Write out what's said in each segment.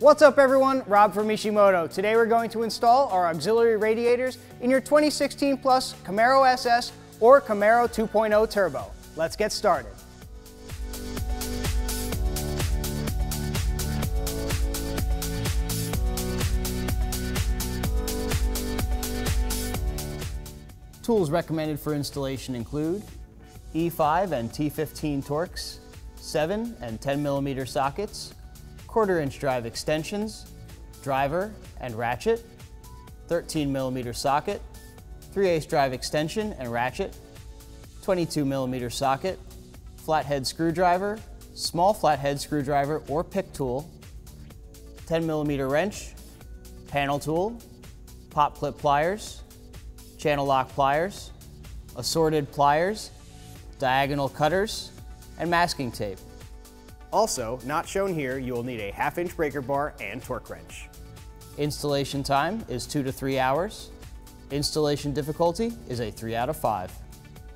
What's up everyone, Rob from Mishimoto. Today we're going to install our auxiliary radiators in your 2016 Plus Camaro SS or Camaro 2.0 Turbo. Let's get started. Tools recommended for installation include E5 and T15 Torx, 7 and 10 millimeter sockets, quarter inch drive extensions, driver and ratchet, 13 millimeter socket, 3 8 drive extension and ratchet, 22 millimeter socket, flathead screwdriver, small flathead screwdriver or pick tool, 10 millimeter wrench, panel tool, pop clip pliers, channel lock pliers, assorted pliers, diagonal cutters, and masking tape. Also, not shown here, you will need a half inch breaker bar and torque wrench. Installation time is two to three hours. Installation difficulty is a three out of five.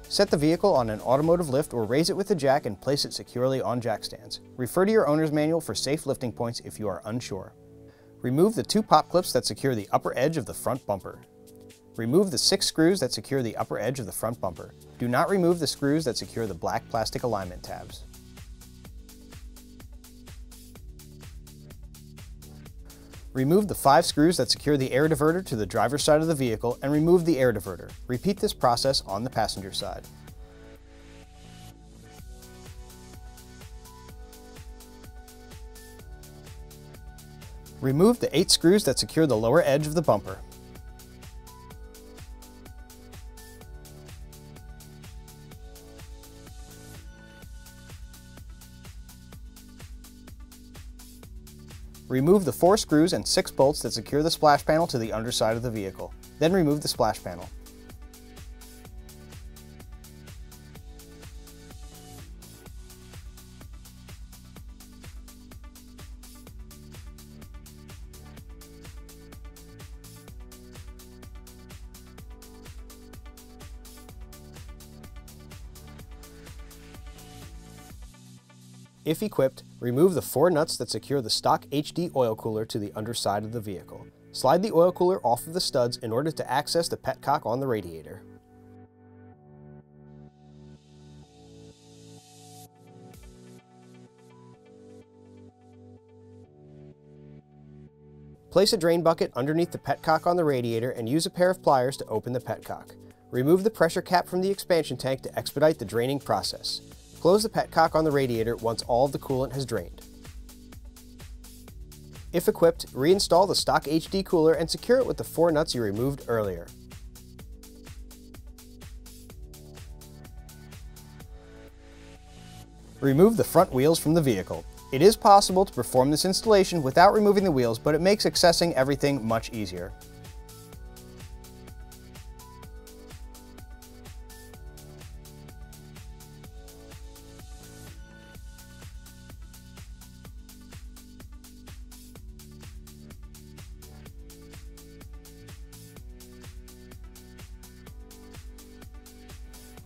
Set the vehicle on an automotive lift or raise it with a jack and place it securely on jack stands. Refer to your owner's manual for safe lifting points if you are unsure. Remove the two pop clips that secure the upper edge of the front bumper. Remove the six screws that secure the upper edge of the front bumper. Do not remove the screws that secure the black plastic alignment tabs. Remove the five screws that secure the air diverter to the driver's side of the vehicle and remove the air diverter. Repeat this process on the passenger side. Remove the eight screws that secure the lower edge of the bumper. Remove the four screws and six bolts that secure the splash panel to the underside of the vehicle. Then remove the splash panel. If equipped, remove the four nuts that secure the stock HD oil cooler to the underside of the vehicle. Slide the oil cooler off of the studs in order to access the petcock on the radiator. Place a drain bucket underneath the petcock on the radiator and use a pair of pliers to open the petcock. Remove the pressure cap from the expansion tank to expedite the draining process. Close the petcock on the radiator once all of the coolant has drained. If equipped, reinstall the stock HD cooler and secure it with the four nuts you removed earlier. Remove the front wheels from the vehicle. It is possible to perform this installation without removing the wheels, but it makes accessing everything much easier.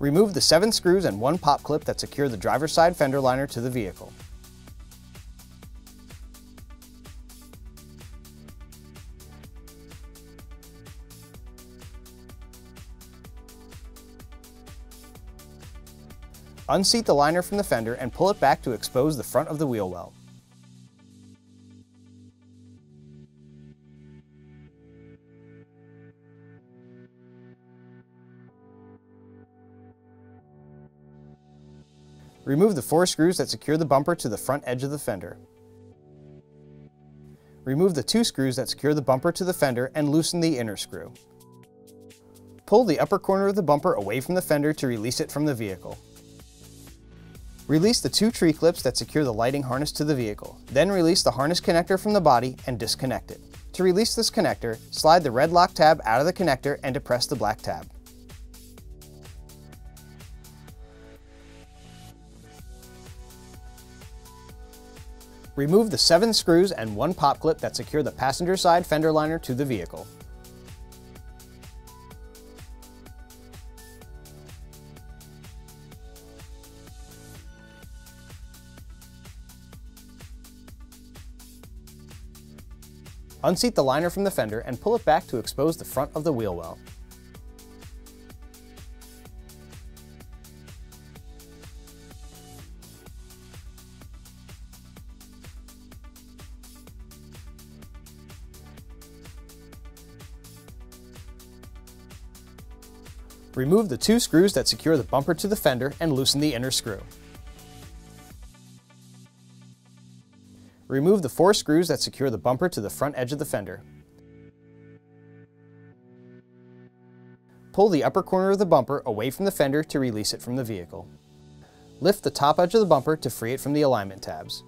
Remove the seven screws and one pop clip that secure the driver's side fender liner to the vehicle. Unseat the liner from the fender and pull it back to expose the front of the wheel well. Remove the four screws that secure the bumper to the front edge of the fender. Remove the two screws that secure the bumper to the fender and loosen the inner screw. Pull the upper corner of the bumper away from the fender to release it from the vehicle. Release the two tree clips that secure the lighting harness to the vehicle. Then release the harness connector from the body and disconnect it. To release this connector, slide the red lock tab out of the connector and depress the black tab. Remove the seven screws and one pop clip that secure the passenger side fender liner to the vehicle. Unseat the liner from the fender and pull it back to expose the front of the wheel well. Remove the two screws that secure the bumper to the fender and loosen the inner screw. Remove the four screws that secure the bumper to the front edge of the fender. Pull the upper corner of the bumper away from the fender to release it from the vehicle. Lift the top edge of the bumper to free it from the alignment tabs.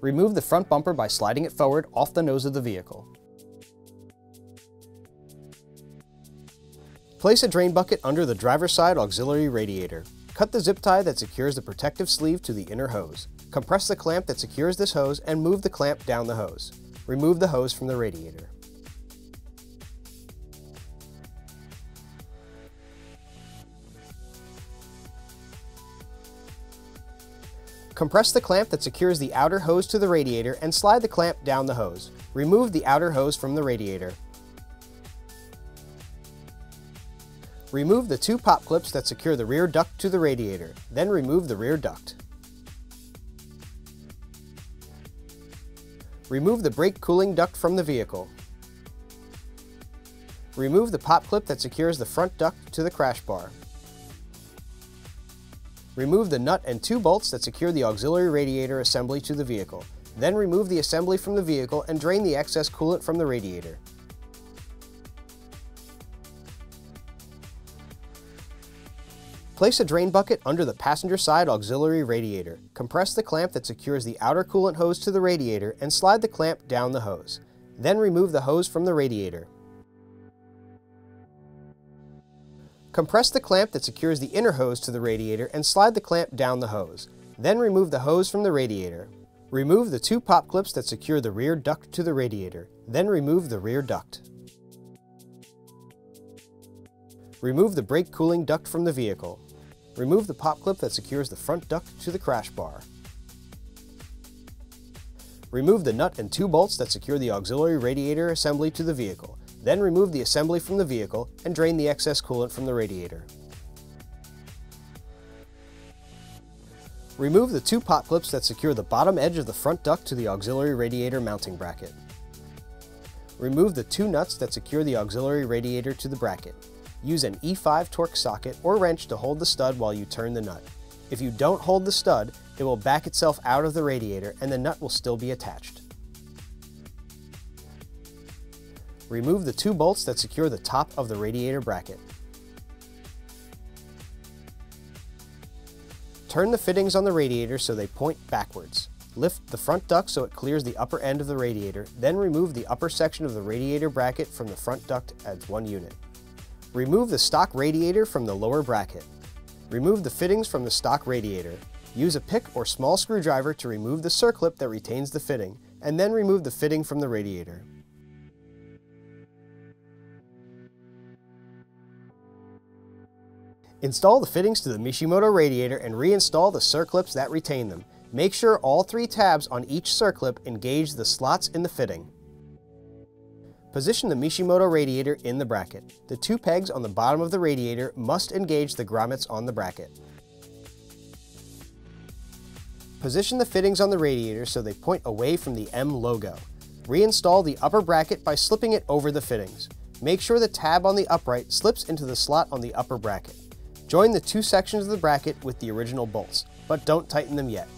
Remove the front bumper by sliding it forward off the nose of the vehicle. Place a drain bucket under the driver's side auxiliary radiator. Cut the zip tie that secures the protective sleeve to the inner hose. Compress the clamp that secures this hose and move the clamp down the hose. Remove the hose from the radiator. Compress the clamp that secures the outer hose to the radiator and slide the clamp down the hose. Remove the outer hose from the radiator. Remove the two pop clips that secure the rear duct to the radiator, then remove the rear duct. Remove the brake cooling duct from the vehicle. Remove the pop clip that secures the front duct to the crash bar. Remove the nut and two bolts that secure the auxiliary radiator assembly to the vehicle. Then remove the assembly from the vehicle and drain the excess coolant from the radiator. Place a drain bucket under the passenger side auxiliary radiator. Compress the clamp that secures the outer coolant hose to the radiator and slide the clamp down the hose. Then remove the hose from the radiator. Compress the clamp that secures the inner hose to the radiator and slide the clamp down the hose. Then remove the hose from the radiator. Remove the two pop clips that secure the rear duct to the radiator. Then remove the rear duct. Remove the brake cooling duct from the vehicle. Remove the pop clip that secures the front duct to the crash bar. Remove the nut and two bolts that secure the auxiliary radiator assembly to the vehicle. Then remove the assembly from the vehicle and drain the excess coolant from the radiator. Remove the two pop clips that secure the bottom edge of the front duct to the auxiliary radiator mounting bracket. Remove the two nuts that secure the auxiliary radiator to the bracket. Use an E5 Torx socket or wrench to hold the stud while you turn the nut. If you don't hold the stud, it will back itself out of the radiator and the nut will still be attached. Remove the two bolts that secure the top of the radiator bracket. Turn the fittings on the radiator so they point backwards. Lift the front duct so it clears the upper end of the radiator, then remove the upper section of the radiator bracket from the front duct as one unit. Remove the stock radiator from the lower bracket. Remove the fittings from the stock radiator. Use a pick or small screwdriver to remove the circlip that retains the fitting, and then remove the fitting from the radiator. Install the fittings to the Mishimoto radiator and reinstall the circlips that retain them. Make sure all three tabs on each circlip engage the slots in the fitting. Position the Mishimoto radiator in the bracket. The two pegs on the bottom of the radiator must engage the grommets on the bracket. Position the fittings on the radiator so they point away from the M logo. Reinstall the upper bracket by slipping it over the fittings. Make sure the tab on the upright slips into the slot on the upper bracket. Join the two sections of the bracket with the original bolts, but don't tighten them yet.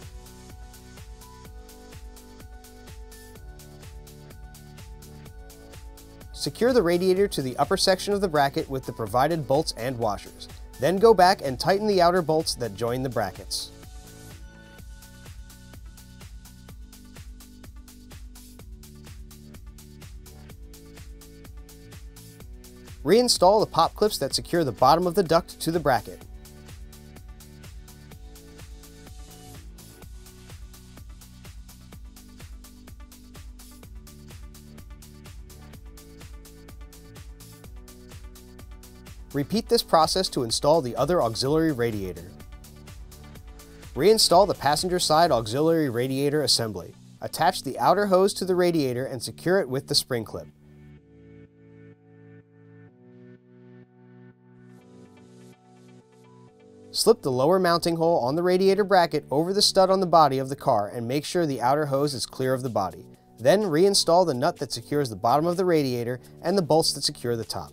Secure the radiator to the upper section of the bracket with the provided bolts and washers. Then go back and tighten the outer bolts that join the brackets. Reinstall the pop clips that secure the bottom of the duct to the bracket. Repeat this process to install the other auxiliary radiator. Reinstall the passenger side auxiliary radiator assembly. Attach the outer hose to the radiator and secure it with the spring clip. Slip the lower mounting hole on the radiator bracket over the stud on the body of the car and make sure the outer hose is clear of the body. Then reinstall the nut that secures the bottom of the radiator and the bolts that secure the top.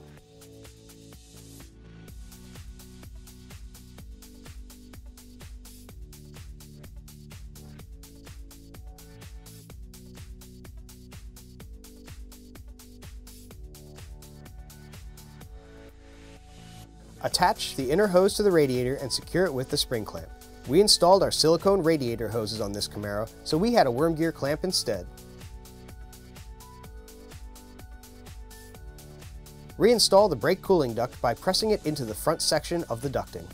Attach the inner hose to the radiator and secure it with the spring clamp. We installed our silicone radiator hoses on this Camaro, so we had a worm gear clamp instead. Reinstall the brake cooling duct by pressing it into the front section of the ducting.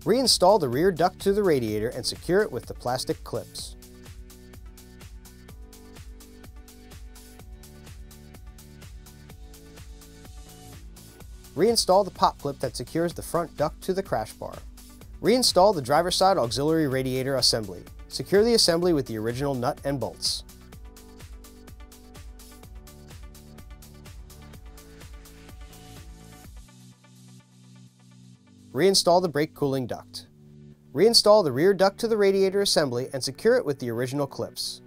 Reinstall the rear duct to the radiator and secure it with the plastic clips. Reinstall the pop clip that secures the front duct to the crash bar. Reinstall the driver's side auxiliary radiator assembly. Secure the assembly with the original nut and bolts. Reinstall the brake cooling duct. Reinstall the rear duct to the radiator assembly and secure it with the original clips.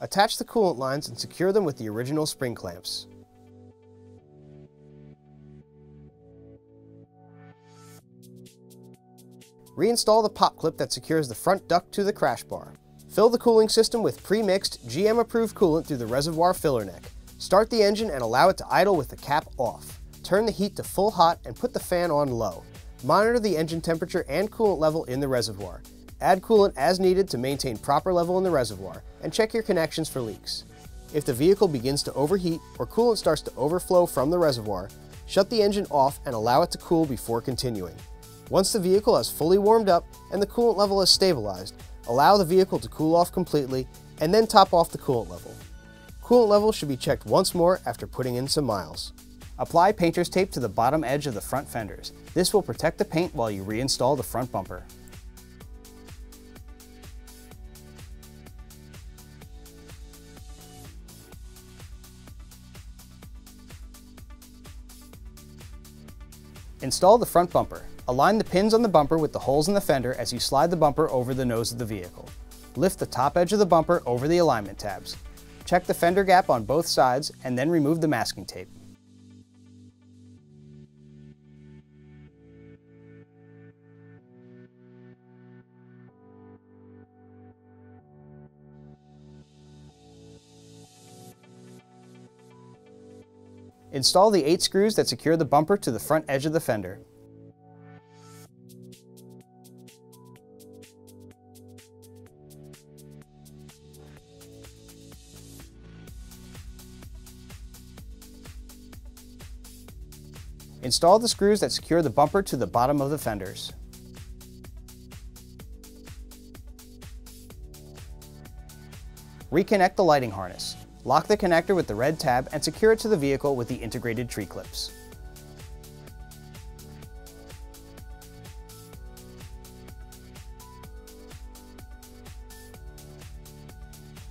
Attach the coolant lines and secure them with the original spring clamps. Reinstall the pop clip that secures the front duct to the crash bar. Fill the cooling system with pre-mixed, GM-approved coolant through the reservoir filler neck. Start the engine and allow it to idle with the cap off. Turn the heat to full hot and put the fan on low. Monitor the engine temperature and coolant level in the reservoir. Add coolant as needed to maintain proper level in the reservoir, and check your connections for leaks. If the vehicle begins to overheat or coolant starts to overflow from the reservoir, shut the engine off and allow it to cool before continuing. Once the vehicle has fully warmed up and the coolant level is stabilized, allow the vehicle to cool off completely and then top off the coolant level. Coolant level should be checked once more after putting in some miles. Apply painter's tape to the bottom edge of the front fenders. This will protect the paint while you reinstall the front bumper. Install the front bumper. Align the pins on the bumper with the holes in the fender as you slide the bumper over the nose of the vehicle. Lift the top edge of the bumper over the alignment tabs. Check the fender gap on both sides and then remove the masking tape. Install the 8 screws that secure the bumper to the front edge of the fender. Install the screws that secure the bumper to the bottom of the fenders. Reconnect the lighting harness. Lock the connector with the red tab and secure it to the vehicle with the integrated tree clips.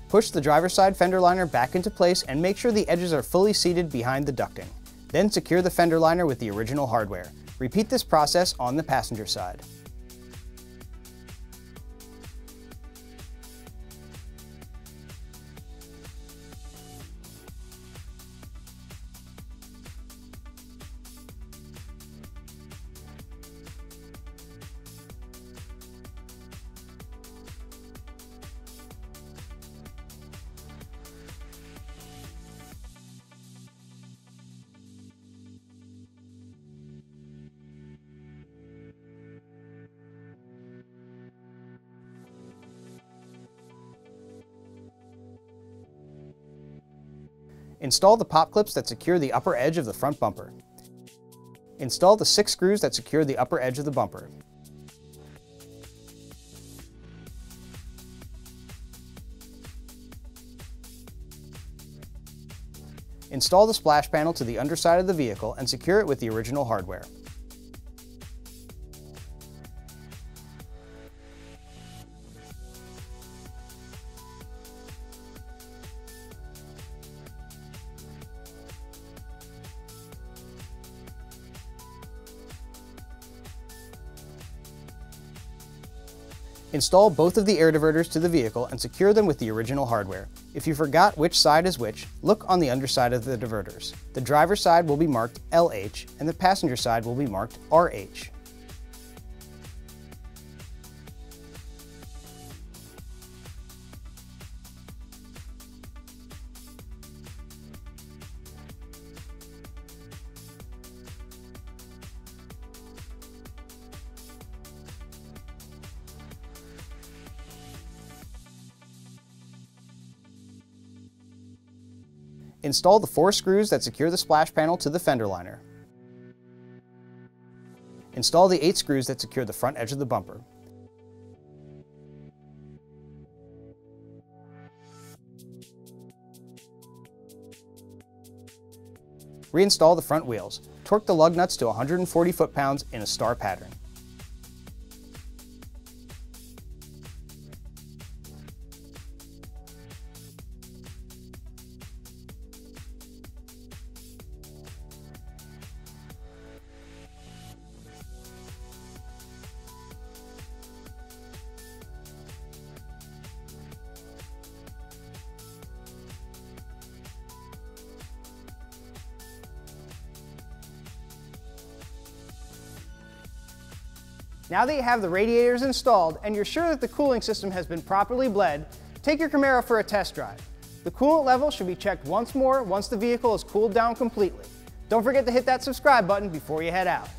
Push the driver's side fender liner back into place and make sure the edges are fully seated behind the ducting. Then secure the fender liner with the original hardware. Repeat this process on the passenger side. Install the pop clips that secure the upper edge of the front bumper. Install the six screws that secure the upper edge of the bumper. Install the splash panel to the underside of the vehicle and secure it with the original hardware. Install both of the air diverters to the vehicle and secure them with the original hardware. If you forgot which side is which, look on the underside of the diverters. The driver's side will be marked LH and the passenger side will be marked RH. Install the four screws that secure the splash panel to the fender liner. Install the eight screws that secure the front edge of the bumper. Reinstall the front wheels. Torque the lug nuts to 140 foot-pounds in a star pattern. Now that you have the radiators installed and you're sure that the cooling system has been properly bled, take your Camaro for a test drive. The coolant level should be checked once more once the vehicle is cooled down completely. Don't forget to hit that subscribe button before you head out.